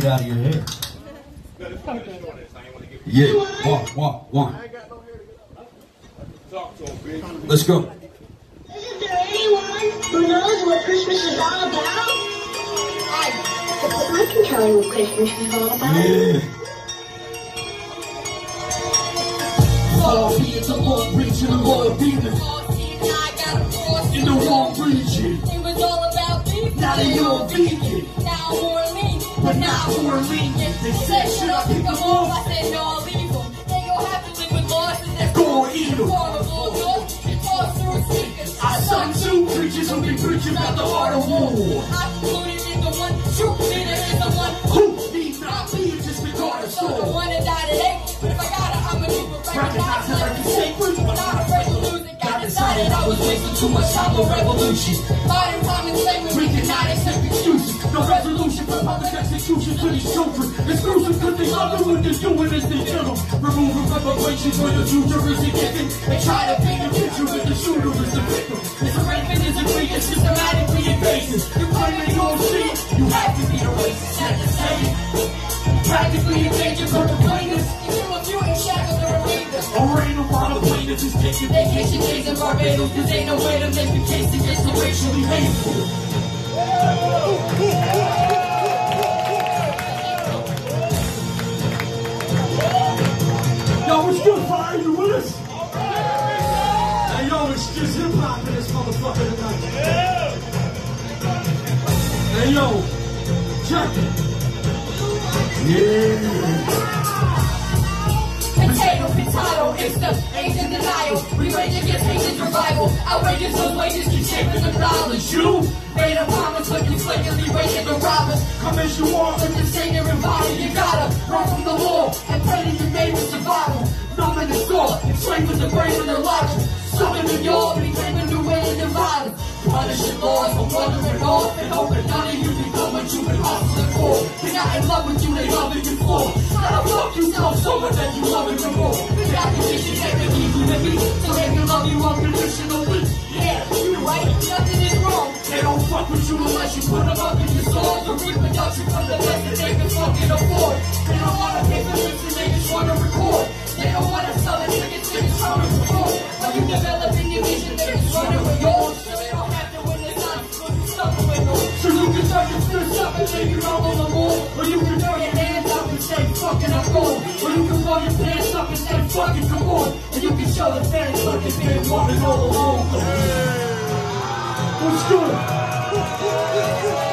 get out of your hair. Yeah, walk, walk, walk. Let's go. Isn't there anyone who knows what Christmas is all about? I, I can tell you what Christmas is all about. Yeah. Far be it the Lord preaching the Lord demon in the wrong region. It was all about me. Now that you're a vegan, Now more lean. But not more lenient. They said, should I pick them I said, no, I'll leave them. They gon' have to live with losses. That's Go and eat 'em. horrible. Go and toss. I son two preachers who be preaching about the art of war. I concluded in the one true leader is the one Who need not be just regard a so the one that died today. But if I got it, I'ma keep it right. Recognize it like the sacred. But not afraid to lose it. Got decided I was wasting too much time on revolutions. Modern time and slavery. We cannot accept excuses. It when they're doing they kill them. Removing reparations where the future isn't given. They try to paint a picture with the shooter as the victim. It's a raven is a greed and systematically invasive. You claim they don't see it, you have to be a racist at the same. Practically endangered from the plaintiffs. You kill a few and shackle the remainder. A rain while the plaintiff is taking Vacation days in Barbados, cause ain't no way to make a case against the racially hateful. Hey, yo, check it. Yeah. Potato, potato, it's the Asian denial. We rage against Haitian survival. Outrageous those wages keep shaping the dollars. You Made a promise, but you flagrantly raising the robbers. come as you are. But this ain't your body, you gotta run from the law and pray to your neighbor's survival. Numbing the score, enslaving the brain with their logic. Summoning your, became Laws for wandering off and hoping none of you become what you've been hustling for. They're not in love with you, they loving you for. Now fuck you, tell someone that you loving them more. The acquisition can't be equal to me, so they can love you unconditionally. Yeah, you right, nothing is wrong. They don't fuck with you unless you put them up in your song. of reproduction from the best that they can fucking afford. They don't wanna Or you can throw your pants up and say, fucking come on. And you can show the fans fucking been wanting all along. What's good?